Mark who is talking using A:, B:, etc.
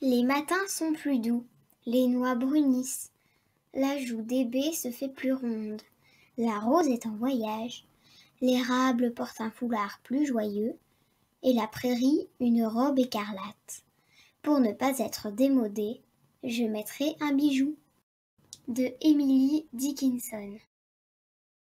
A: Les matins sont plus doux, les noix brunissent, la joue des baies se fait plus ronde, la rose est en voyage, l'érable porte un foulard plus joyeux, et la prairie une robe écarlate. Pour ne pas être démodée, je mettrai un bijou. De Emily Dickinson.